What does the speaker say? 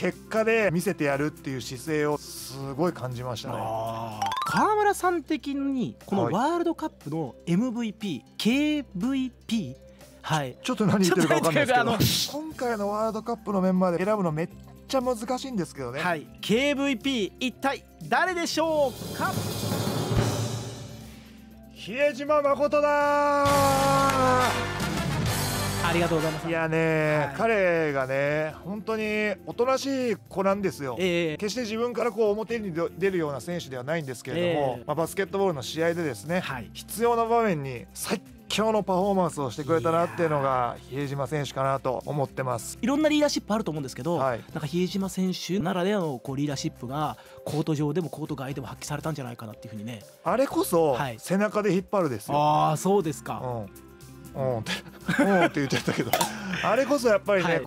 結果で見せてやるっていう姿勢をすごい感じましたね。川村さん的にこのはい。ワールドカップの MVP、KVP はい。ちょっと何言ってるか分かんないですけど。今回のワールドカップのメンバーで選ぶのめっちゃ難しいんですけどね、はい。KVP 一体誰でしょうか？比江島誠だありがとうございます。いやね、はい。彼がね本当におとなしい子なんですよ、ええ。決して自分からこう表に出るような選手ではないんですけれども、ええ。まあ、バスケットボールの試合でですね、はい。必要な場面に最強のパフォーマンスをしてくれたなっていうのが比江島選手かなと思ってます。いろんなリーダーシップあると思うんですけど、はい。なんか比江島選手ならではのこうリーダーシップがコート上でもコート外でも発揮されたんじゃないかなっていうふうにね。あれこそはい。背中で引っ張るですよ。ああそうですか、うん、うんうん。って言っちゃったけど、あれこそやっぱりね、